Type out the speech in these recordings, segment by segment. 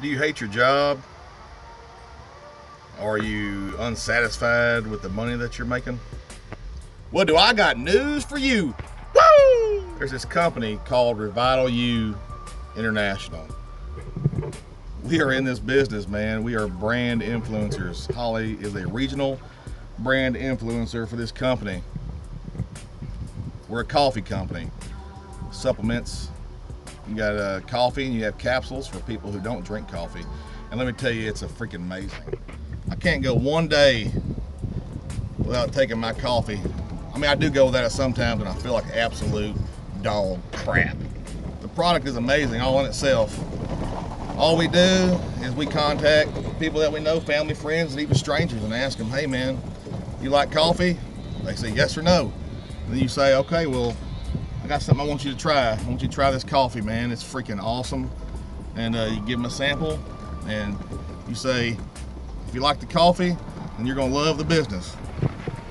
Do you hate your job? Are you unsatisfied with the money that you're making? Well, do I got news for you? Woo! There's this company called Revital U International. We are in this business, man. We are brand influencers. Holly is a regional brand influencer for this company. We're a coffee company. Supplements. You got uh, coffee and you have capsules for people who don't drink coffee. And let me tell you, it's a freaking amazing. I can't go one day without taking my coffee. I mean, I do go without it sometimes and I feel like absolute dog crap. The product is amazing all in itself. All we do is we contact people that we know, family, friends, and even strangers and ask them, hey man, you like coffee? They say yes or no. And then you say, okay, well, I got something I want you to try. I want you to try this coffee, man. It's freaking awesome. And uh, you give them a sample and you say, if you like the coffee, then you're gonna love the business.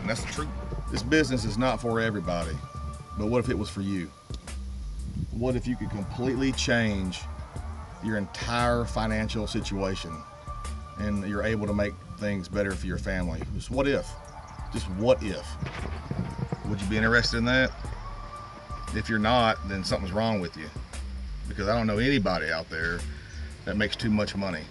And that's the truth. This business is not for everybody, but what if it was for you? What if you could completely change your entire financial situation and you're able to make things better for your family? Just what if? Just what if? Would you be interested in that? If you're not, then something's wrong with you because I don't know anybody out there that makes too much money.